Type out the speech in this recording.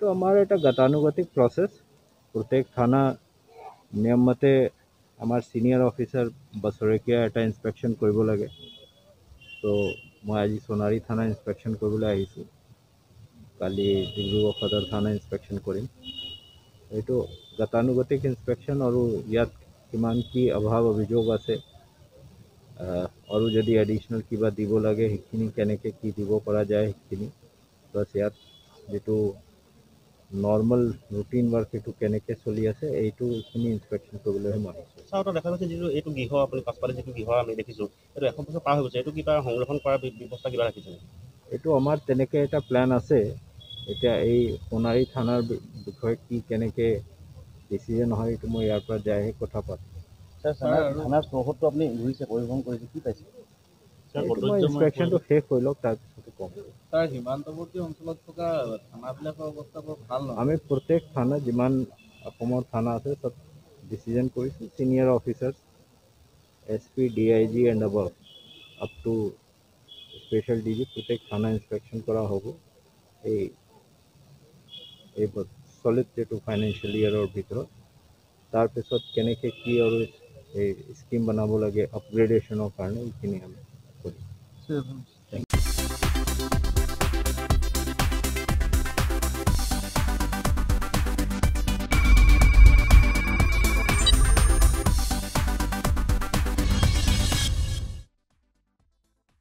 এইটো আমাৰ এটা গতানুগতিক প্ৰচেছ প্ৰত্যেক থানা নিয়মমতে আমাৰ ছিনিয়ৰ অফিচাৰ বছৰেকীয়া এটা ইনস্পেকশ্যন কৰিব লাগে ত' মই আজি সোণাৰী থানা ইনস্পেকশ্যন কৰিবলৈ আহিছোঁ কালি ডিব্ৰুগড় সদৰ থানা ইনস্পেকশ্যন কৰিম এইটো গতানুগতিক ইনস্পেকশ্যন আৰু ইয়াত কিমান কি অভাৱ অভিযোগ আছে আৰু যদি এডিশ্যনেল কিবা দিব লাগে সেইখিনি কেনেকৈ কি দিব পৰা যায় সেইখিনি প্লাছ ইয়াত যিটো নৰ্মেল ৰুটিন ৱৰ্ক সেইটো কেনেকৈ চলি আছে এইটো এইখিনি ইনস্পেকশ্যন কৰিবলৈহে মই আহিছোঁ। চাওঁতে দেখা গৈছে যিটো এইটো গৃহ আপুনি পাছফালে যিটো গৃহ আমি দেখিছোঁ এইটো এশ বছৰ পাৰ হৈ গৈছে এইটো কিবা সংৰক্ষণ কৰাৰ ব্যৱস্থা কিবা ৰাখিছে? এইটো আমাৰ তেনেকৈ এটা প্লেন আছে এতিয়া এই সোণাৰী থানাৰ বিষয়ে কি কেনেকৈ ডিচিজন হয় এইটো মই ইয়াৰ পৰা যাইহে কথা পাতিম। ছাৰ থানাৰ থানাৰ চৌহদটো আপুনি ঘূৰিছে পৰিভ্ৰমণ কৰিছে কি পাইছে? ছাৰ, এইটো ইনস্পেকশ্যনটো শেষ হৈ লওক তাৰপিছতে ক'ম। তাৰ সীমান্তৱৰ্তী অঞ্চলত থকা থানাবিলাকৰ অৱস্থা বৰ ভাল নহয় আমি প্ৰত্যেক থানা যিমান অসমৰ থানা আছে চব ডিচিজন কৰিছোঁ senior officer S P D I G and above up to special D G প্ৰত্যেক থানা ইনস্পেকশ্যন কৰা হ'ব এই এই চলিড যিটো ফাইনেন্সিয়েল ইয়েৰৰ ভিতৰত তাৰপিছত কেনেকৈ কি আৰু এই স্কিম বনাব লাগে আপগ্ৰেডেশ্যনৰ কাৰণে এইখিনি আমি কৰিম